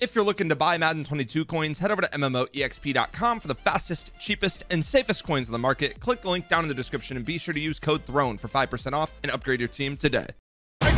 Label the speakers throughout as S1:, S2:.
S1: If you're looking to buy Madden 22 coins, head over to MMOEXP.com for the fastest, cheapest, and safest coins in the market. Click the link down in the description and be sure to use code THRONE for 5% off and upgrade your team today.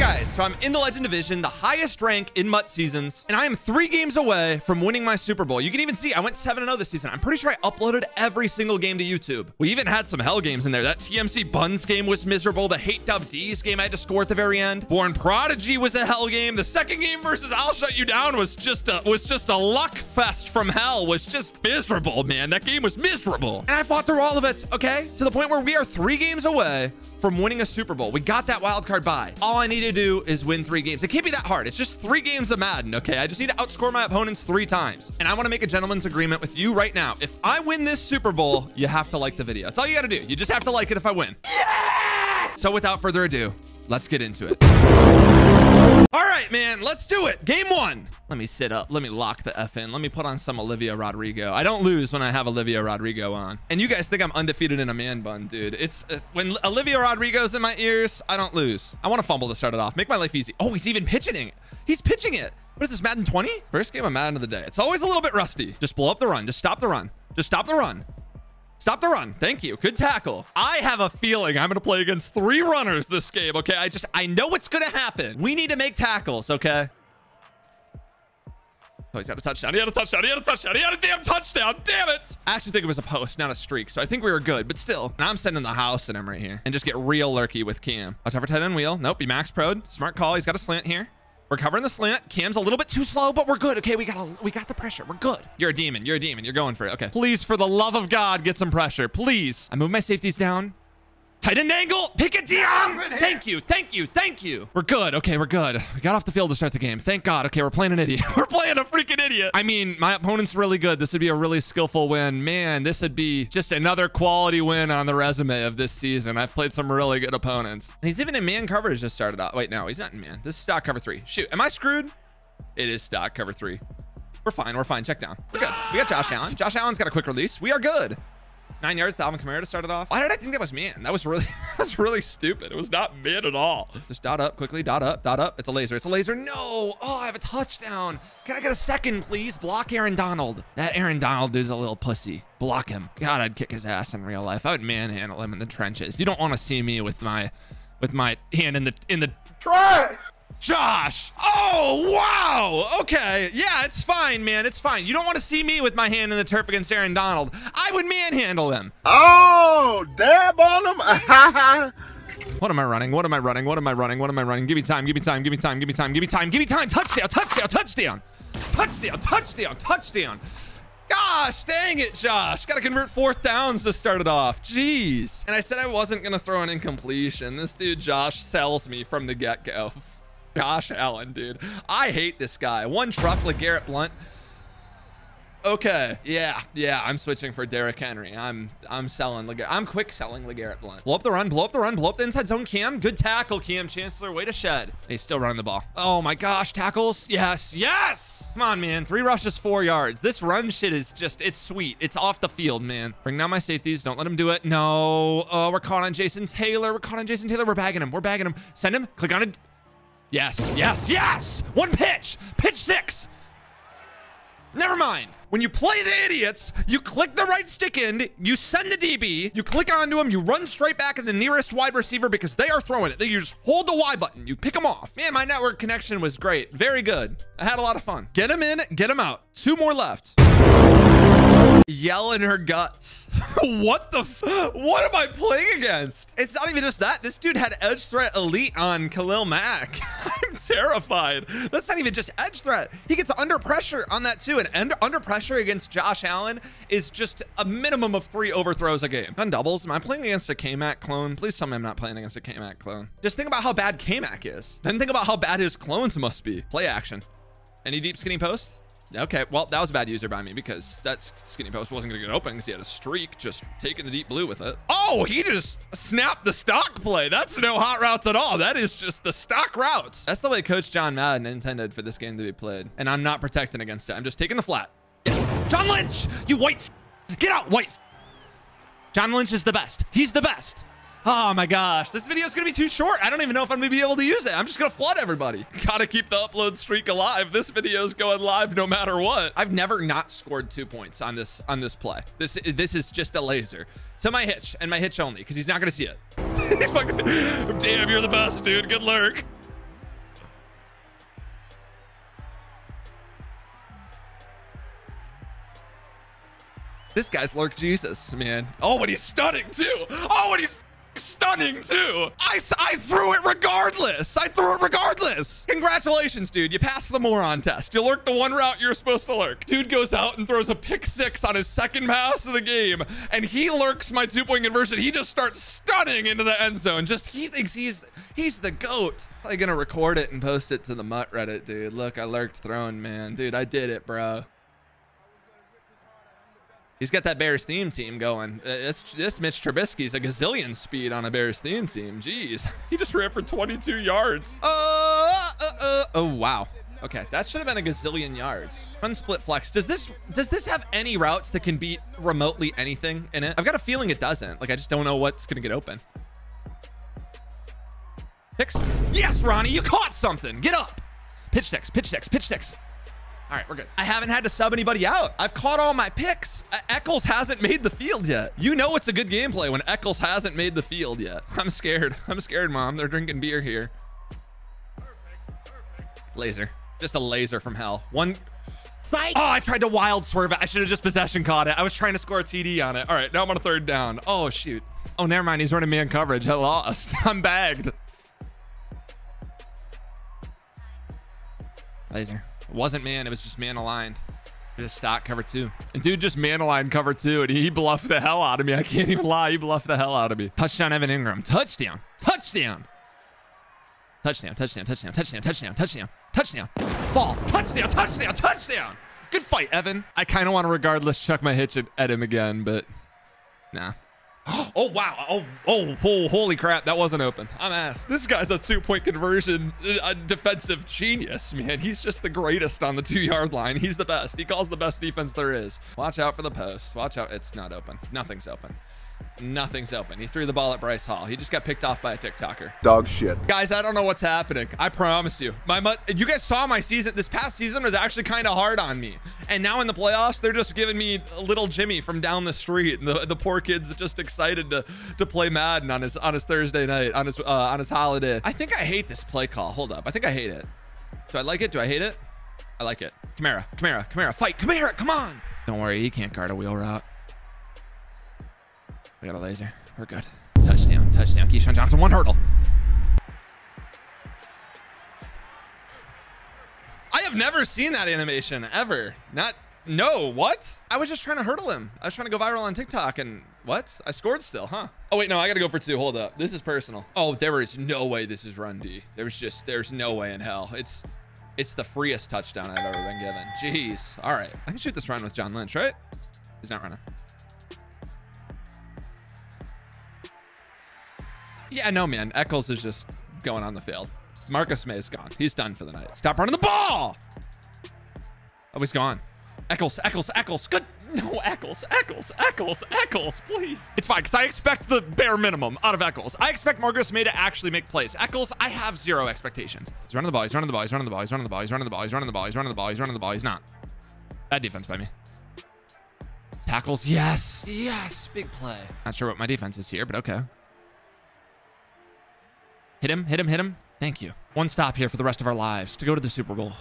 S1: Guys, so I'm in the Legend Division, the highest rank in MUT seasons, and I am three games away from winning my Super Bowl. You can even see I went 7-0 this season. I'm pretty sure I uploaded every single game to YouTube. We even had some hell games in there. That TMC Buns game was miserable. The Hate Dub D's game I had to score at the very end. Born Prodigy was a hell game. The second game versus I'll Shut You Down was just a was just a luck fest from hell. Was just miserable, man. That game was miserable. And I fought through all of it, okay? To the point where we are three games away from winning a Super Bowl. We got that wild card bye. All I need to do is win three games. It can't be that hard. It's just three games of Madden, okay? I just need to outscore my opponents three times. And I want to make a gentleman's agreement with you right now. If I win this Super Bowl, you have to like the video. That's all you got to do. You just have to like it if I win. Yes! So without further ado, let's get into it. All right, man, let's do it. Game one. Let me sit up. Let me lock the F in. Let me put on some Olivia Rodrigo. I don't lose when I have Olivia Rodrigo on. And you guys think I'm undefeated in a man bun, dude. It's uh, when Olivia Rodrigo's in my ears, I don't lose. I want to fumble to start it off. Make my life easy. Oh, he's even pitching it. He's pitching it. What is this, Madden 20? First game of Madden of the day. It's always a little bit rusty. Just blow up the run. Just stop the run. Just stop the run. Stop the run. Thank you. Good tackle. I have a feeling I'm going to play against three runners this game, okay? I just, I know what's going to happen. We need to make tackles, okay? Oh, he's got a touchdown. He had a touchdown. He had a touchdown. He had a damn touchdown. Damn it. I actually think it was a post, not a streak. So I think we were good, but still. I'm sending the house and I'm right here and just get real lurky with Cam. Watch out for tight end wheel. Nope. He max prod. Smart call. He's got a slant here. We're covering the slant. Cam's a little bit too slow, but we're good. Okay, we got a, we got the pressure. We're good. You're a demon. You're a demon. You're going for it. Okay. Please, for the love of God, get some pressure. Please. I move my safeties down. Tight end angle. Pick it down. Thank you. Thank you. Thank you. We're good. Okay, we're good. We got off the field to start the game. Thank God. Okay, we're playing an idiot. we're playing a freaking idiot. I mean, my opponent's really good. This would be a really skillful win. Man, this would be just another quality win on the resume of this season. I've played some really good opponents. He's even in man coverage just started out. Wait, no, he's not in man. This is stock cover three. Shoot, am I screwed? It is stock cover three. We're fine. We're fine. Check down. We're good. We got Josh Allen. Josh Allen's got a quick release. We are good. Nine yards to Alvin Kamara to start it off. Why did I think that was man? That was really, that was really stupid. It was not man at all. Just dot up quickly. Dot up. Dot up. It's a laser. It's a laser. No. Oh, I have a touchdown. Can I get a second, please? Block Aaron Donald. That Aaron Donald is a little pussy. Block him. God, I'd kick his ass in real life. I would manhandle him in the trenches. You don't want to see me with my, with my hand in the in the.
S2: Try.
S1: Josh. Oh, wow. Oh, okay. Yeah, it's fine, man. It's fine. You don't want to see me with my hand in the turf against Aaron Donald. I would manhandle him.
S2: Oh, dab on him.
S1: What am I running? What am I running? What am I running? What am I running? Give me time. Give me time. Give me time. Give me time. Give me time. Give me time. Touchdown. Touchdown. Touchdown. Touchdown. Touchdown. Touchdown. Gosh, dang it, Josh. Got to convert fourth downs to start it off. Jeez. And I said I wasn't going to throw an incompletion. This dude, Josh, sells me from the get-go. Josh Allen, dude. I hate this guy. One truck LeGarrette Blunt. Okay, yeah, yeah, I'm switching for Derrick Henry. I'm I'm selling LeGarrette. I'm quick selling LeGarrette Blunt. Blow up the run, blow up the run, blow up the inside zone cam. Good tackle, Cam Chancellor. Way to shed. He's still running the ball. Oh my gosh, tackles. Yes, yes. Come on, man. Three rushes, four yards. This run shit is just, it's sweet. It's off the field, man. Bring down my safeties. Don't let him do it. No. Oh, we're caught on Jason Taylor. We're caught on Jason Taylor. We're bagging him. We're bagging him. Send him. Click on it. Yes, yes, yes! One pitch! Pitch six! Never mind. When you play the idiots, you click the right stick in, you send the DB, you click onto him, you run straight back at the nearest wide receiver because they are throwing it. Then you just hold the Y button, you pick them off. Man, my network connection was great. Very good. I had a lot of fun. Get him in, get him out. Two more left. Yell in her guts. what the What am I playing against? It's not even just that. This dude had edge threat elite on Khalil Mack. I'm terrified. That's not even just edge threat. He gets under pressure on that too. And under, under pressure against Josh Allen is just a minimum of three overthrows a game. On doubles, am I playing against a K-Mac clone? Please tell me I'm not playing against a K-Mac clone. Just think about how bad K-Mac is. Then think about how bad his clones must be. Play action. Any deep skinny posts? Okay, well, that was a bad user by me because that skinny post wasn't going to get open because he had a streak just taking the deep blue with it. Oh, he just snapped the stock play. That's no hot routes at all. That is just the stock routes. That's the way Coach John Madden intended for this game to be played. And I'm not protecting against it. I'm just taking the flat. Yes. John Lynch, you white Get out, white John Lynch is the best. He's the best. Oh my gosh, this video is gonna be too short. I don't even know if I'm gonna be able to use it. I'm just gonna flood everybody. Gotta keep the upload streak alive. This video is going live no matter what. I've never not scored two points on this on this play. This this is just a laser to my hitch and my hitch only because he's not gonna see it. Damn, you're the best, dude. Good lurk. This guy's lurk Jesus, man. Oh, but he's stunning too. Oh, and he's stunning too. I, I threw it regardless. I threw it regardless. Congratulations, dude. You passed the moron test. You lurked the one route you're supposed to lurk. Dude goes out and throws a pick six on his second pass of the game, and he lurks my two-point conversion. He just starts stunning into the end zone. Just he thinks he's he's the goat. I'm gonna record it and post it to the MUT Reddit, dude. Look, I lurked throwing, man. Dude, I did it, bro. He's got that Bears theme team going. Uh, this, this Mitch Trubisky's a gazillion speed on a Bears theme team. Jeez. He just ran for 22 yards. Uh, uh, uh, oh, wow. Okay, that should have been a gazillion yards. Unsplit flex. Does this does this have any routes that can beat remotely anything in it? I've got a feeling it doesn't. Like, I just don't know what's going to get open. Picks. Yes, Ronnie, you caught something. Get up. Pitch six, pitch six, pitch six. All right, we're good. I haven't had to sub anybody out. I've caught all my picks. Eccles hasn't made the field yet. You know it's a good gameplay when Eccles hasn't made the field yet. I'm scared. I'm scared, Mom. They're drinking beer here. Laser. Just a laser from hell. One... Fight. Oh, I tried to wild swerve it. I should have just possession caught it. I was trying to score a TD on it. All right, now I'm on a third down. Oh, shoot. Oh, never mind. He's running me in coverage. I lost. I'm bagged. Laser. It wasn't man. It was just man aligned. Just stock cover two. And dude just man aligned cover two, and he bluffed the hell out of me. I can't even lie. He bluffed the hell out of me. Touchdown, Evan Engram. Touchdown. Touchdown. Touchdown, touchdown, touchdown, touchdown, touchdown, touchdown, touchdown. Fall. Touchdown, touchdown, touchdown. Good fight, Evan. I kind of want to regardless chuck my hitch at, at him again, but nah. Oh, wow. Oh, oh, holy crap. That wasn't open. I'm ass. This guy's a two-point conversion uh, a defensive genius, man. He's just the greatest on the two-yard line. He's the best. He calls the best defense there is. Watch out for the post. Watch out. It's not open. Nothing's open. Nothing's open. He threw the ball at Bryce Hall. He just got picked off by a TikToker.
S2: Dog shit.
S1: Guys, I don't know what's happening. I promise you. My you guys saw my season. This past season was actually kind of hard on me. And now in the playoffs, they're just giving me a little Jimmy from down the street. And the, the poor kid's just excited to to play Madden on his on his Thursday night, on his uh, on his holiday. I think I hate this play call. Hold up. I think I hate it. Do I like it? Do I hate it? I like it. Kamara, Kamara, Kamara, fight. Kamara, come on. Don't worry, he can't guard a wheel route. We got a laser. We're good. Touchdown. Touchdown. Keyshawn Johnson. One hurdle. I have never seen that animation ever. Not. No. What? I was just trying to hurdle him. I was trying to go viral on TikTok and what? I scored still, huh? Oh, wait. No, I got to go for two. Hold up. This is personal. Oh, there is no way this is run D. There's just, there's no way in hell. It's, it's the freest touchdown I've ever been given. Jeez. All right. I can shoot this run with John Lynch, right? He's not running. Yeah, no, man. Eccles is just going on the field. Marcus Maye is gone. He's done for the night. Stop running the ball. Oh, he's gone. Eccles, Eccles, Eccles. Good. No, Eccles, Eccles, Eccles, Eccles, please. It's fine, because I expect the bare minimum out of Eccles. I expect Marcus Maye to actually make plays. Eccles, I have zero expectations. He's running the ball, he's running the ball, he's running the ball, he's running the ball, he's running the ball, he's running the ball, he's running the ball, he's running the ball, he's not. Bad defense by me. Tackles, yes, yes, big play. Not sure what my defense is here, but okay. Hit him, hit him, hit him. Thank you. One stop here for the rest of our lives to go to the Super Bowl.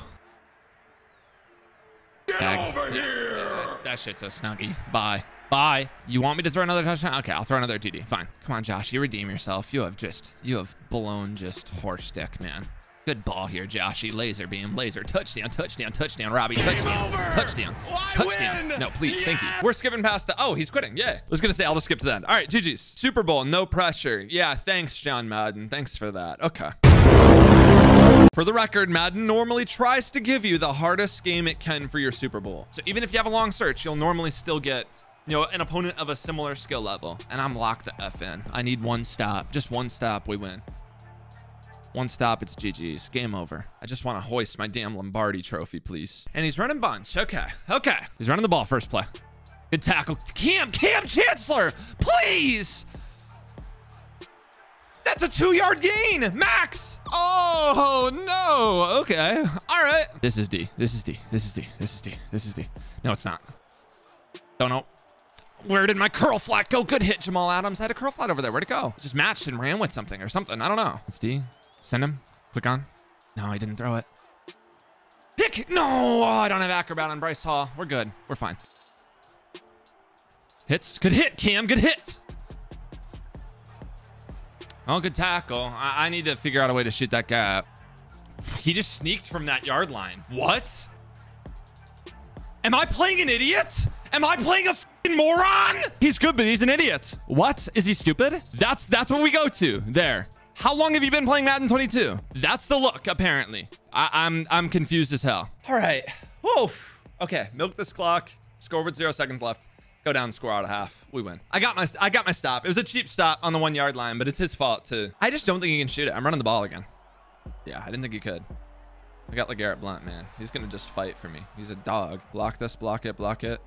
S2: Get over here!
S1: Yeah, that shit's so snuggy. Bye. Bye. You want me to throw another touchdown? Okay, I'll throw another TD. Fine. Come on, Josh. You redeem yourself. You have just, you have blown just horse dick, man. Good ball here, Joshy. Laser beam, laser, touchdown, touchdown, touchdown, Robbie, touchdown, touchdown,
S2: Why
S1: touchdown.
S2: Win?
S1: No, please, yeah. thank you. We're skipping past the, oh, he's quitting. Yeah. I was going to say, I'll just skip to that. All right, GG's. Super Bowl, no pressure. Yeah, thanks, John Madden. Thanks for that. Okay. For the record, Madden normally tries to give you the hardest game it can for your Super Bowl. So even if you have a long search, you'll normally still get you know, an opponent of a similar skill level. And I'm locked the F in. I need one stop. Just one stop, we win. One stop, it's GG's. Game over. I just want to hoist my damn Lombardi trophy, please. And he's running bunch. Okay. Okay. He's running the ball first play. Good tackle. Cam, Cam Chancellor, please. That's a two yard gain, max. Oh, no. Okay. All right. This is D. This is D. This is D. This is D. This is D. No, it's not. Don't know. Where did my curl flat go? Good hit, Jamal Adams. I had a curl flat over there. Where'd it go? Just matched and ran with something or something. I don't know. It's D. Send him. Click on. No, I didn't throw it. Pick. No, oh, I don't have acrobat on Bryce Hall. We're good. We're fine. Hits. Good hit, Cam. Good hit. Oh, good tackle. I, I need to figure out a way to shoot that gap. He just sneaked from that yard line. What? Am I playing an idiot? Am I playing a moron? He's good, but he's an idiot. What? Is he stupid? That's that's what we go to. There. How long have you been playing Madden 22? That's the look, apparently. I, I'm I'm confused as hell. All right. Whoa. Okay. Milk this clock. Score with zero seconds left. Go down, score out of half. We win. I got my I got my stop. It was a cheap stop on the one yard line, but it's his fault too. I just don't think he can shoot it. I'm running the ball again. Yeah, I didn't think he could. I got LeGarrette Blunt, man. He's gonna just fight for me. He's a dog. Block this, block it, block it.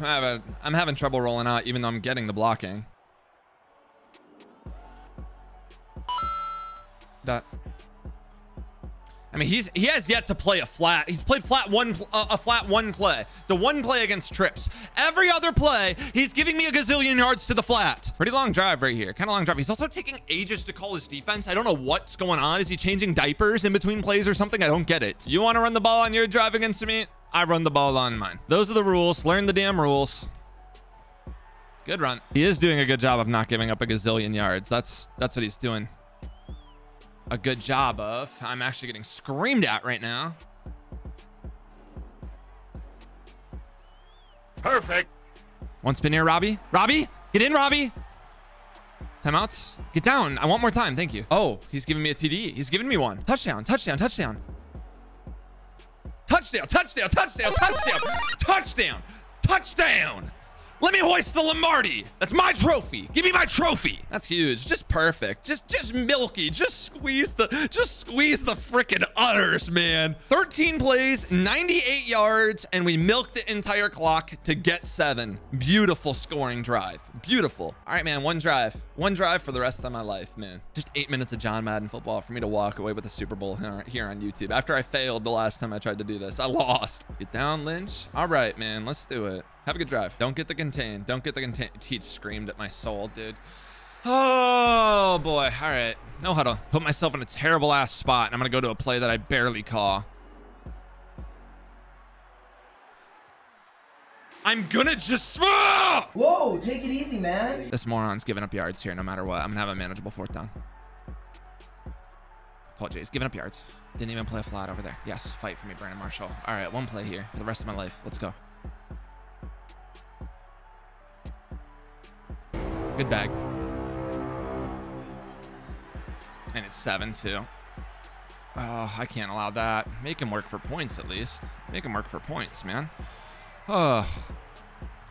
S1: I'm having, trouble rolling out, even though I'm getting the blocking. That. I mean, he's he has yet to play a flat. He's played flat one uh, a flat one play. The one play against Trips. Every other play, he's giving me a gazillion yards to the flat. Pretty long drive right here. Kind of long drive. He's also taking ages to call his defense. I don't know what's going on. Is he changing diapers in between plays or something? I don't get it. You want to run the ball on your drive against me? I run the ball on mine. Those are the rules. Learn the damn rules. Good run. He is doing a good job of not giving up a gazillion yards. That's that's what he's doing a good job of. I'm actually getting screamed at right now.
S2: Perfect.
S1: One spin here, Robbie. Robbie, get in, Robbie. Timeouts. Get down. I want more time. Thank you. Oh, he's giving me a TD. He's giving me one. Touchdown, touchdown, touchdown. Touchdown, touchdown, touchdown, touchdown, touchdown, touchdown. Let me hoist the Lombardi. That's my trophy. Give me my trophy. That's huge. Just perfect. Just just milky. Just squeeze the just squeeze the freaking udders, man. 13 plays, 98 yards, and we milked the entire clock to get seven. Beautiful scoring drive. Beautiful. All right, man. One drive. One drive for the rest of my life, man. Just eight minutes of John Madden football for me to walk away with the Super Bowl here on YouTube. After I failed the last time I tried to do this, I lost. Get down, Lynch. All right, man. Let's do it. Have a good drive. Don't get the contain. Don't get the contain. Teach screamed at my soul, dude. Oh, boy. All right. No huddle. Put myself in a terrible ass spot. And I'm going to go to a play that I barely call. I'm gonna just. Ah!
S3: Whoa, take it easy, man.
S1: This moron's giving up yards here no matter what. I'm gonna have a manageable fourth down. Told you, he's giving up yards. Didn't even play a flat over there. Yes, fight for me, Brandon Marshall. All right, one play here for the rest of my life. Let's go. Good bag. And it's seven, too. Oh, I can't allow that. Make him work for points, at least. Make him work for points, man. Oh.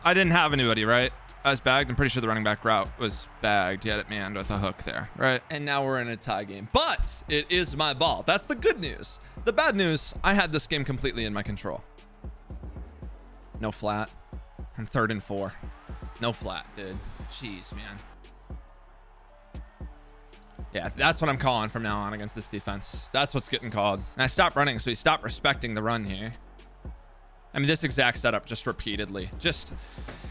S1: I didn't have anybody, right? I was bagged. I'm pretty sure the running back route was bagged. He had it manned with a hook there, right? And now we're in a tie game. But it is my ball. That's the good news. The bad news, I had this game completely in my control. No flat. I'm third and four. No flat, dude. Jeez, man. Yeah, that's what I'm calling from now on against this defense. That's what's getting called. And I stopped running, so he stopped respecting the run here. I mean, this exact setup just repeatedly. Just,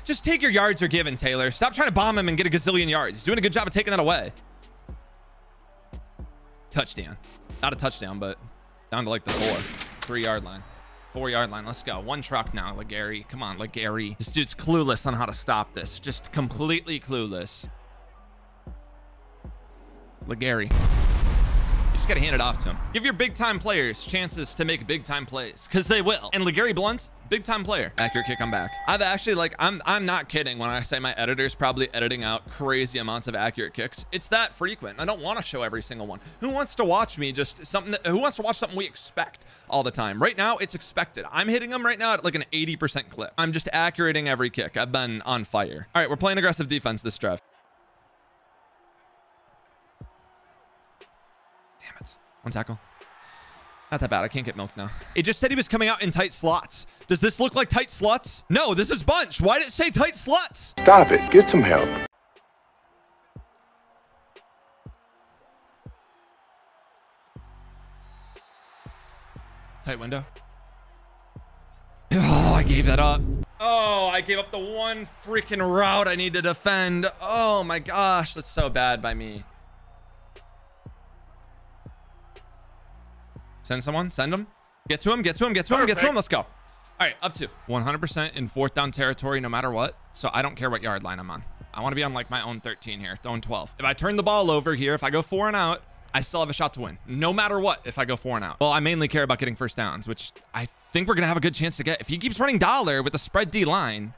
S1: just take your yards you're given, Taylor. Stop trying to bomb him and get a gazillion yards. He's doing a good job of taking that away. Touchdown. Not a touchdown, but down to like the four, three yard line. Four yard line. Let's go. One truck now, LeGarry. Come on, LeGarry. This dude's clueless on how to stop this. Just completely clueless. LeGarry. You just got to hand it off to him. Give your big time players chances to make big time plays because they will. And LeGarry Blunt, big time player. Accurate kick, I'm back. I've actually like, I'm, I'm not kidding when I say my editor's probably editing out crazy amounts of accurate kicks. It's that frequent. I don't want to show every single one. Who wants to watch me just something that, who wants to watch something we expect all the time? Right now, it's expected. I'm hitting them right now at like an 80% clip. I'm just accurating every kick. I've been on fire. All right, we're playing aggressive defense this drive. Damn it. One tackle. Not that bad. I can't get milk now. It just said he was coming out in tight slots. Does this look like tight sluts? No, this is bunch. Why did it say tight sluts?
S2: Stop it. Get some help.
S1: Tight window. Oh, I gave that up. Oh, I gave up the one freaking route I need to defend. Oh my gosh, that's so bad by me. Send someone, send him. Get to him, get to him, get to him, get to him. Let's go. All right, up to 100% in fourth down territory no matter what. So I don't care what yard line I'm on. I want to be on like my own 13 here, throwing 12. If I turn the ball over here, if I go four and out, I still have a shot to win, no matter what, if I go four and out. Well, I mainly care about getting first downs, which I think we're going to have a good chance to get. If he keeps running dollar with the spread D line,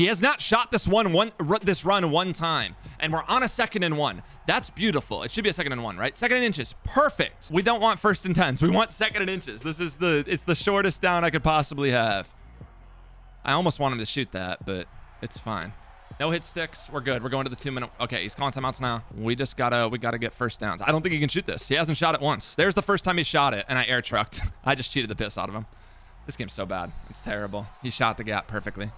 S1: he has not shot this one one this run one time, and we're on a second and one. That's beautiful. It should be a second and one, right? Second and inches, perfect. We don't want first and tens. We want second and inches. This is the it's the shortest down I could possibly have. I almost want him to shoot that, but it's fine. No hit sticks. We're good. We're going to the two minute. Okay, he's calling timeouts now. We just gotta we gotta get first downs. I don't think he can shoot this. He hasn't shot it once. There's the first time he shot it, and I air trucked. I just cheated the piss out of him. This game's so bad. It's terrible. He shot the gap perfectly.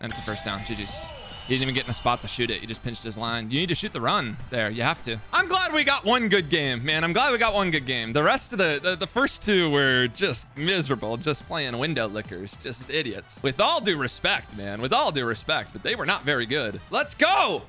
S1: And it's a first down. GG's. He didn't even get in a spot to shoot it. He just pinched his line. You need to shoot the run there. You have to. I'm glad we got one good game, man. I'm glad we got one good game. The rest of the, the, the first two were just miserable, just playing window lickers, just idiots. With all due respect, man, with all due respect, but they were not very good. Let's go.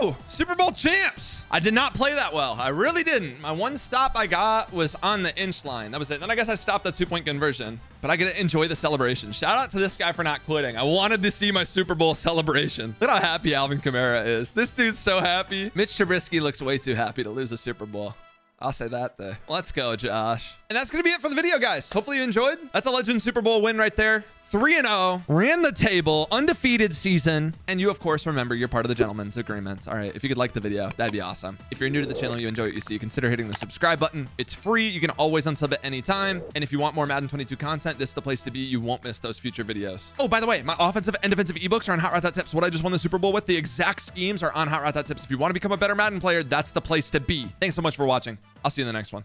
S1: Woo! Super Bowl champs. I did not play that well. I really didn't. My one stop I got was on the inch line. That was it. Then I guess I stopped the two-point conversion. But I get to enjoy the celebration. Shout out to this guy for not quitting. I wanted to see my Super Bowl celebration. Look how happy Alvin Kamara is. This dude's so happy. Mitch Trubisky looks way too happy to lose a Super Bowl. I'll say that though. Let's go, Josh. And that's going to be it for the video, guys. Hopefully you enjoyed. That's a Legend Super Bowl win right there. 3 0, ran the table, undefeated season. And you, of course, remember you're part of the gentleman's agreements. All right, if you could like the video, that'd be awesome. If you're new to the channel, you enjoy what you see, consider hitting the subscribe button. It's free. You can always unsub at any time. And if you want more Madden 22 content, this is the place to be. You won't miss those future videos. Oh, by the way, my offensive and defensive ebooks are on Hot Route Tips. What I just won the Super Bowl with, the exact schemes are on Hot Route Tips. If you want to become a better Madden player, that's the place to be. Thanks so much for watching. I'll see you in the next one.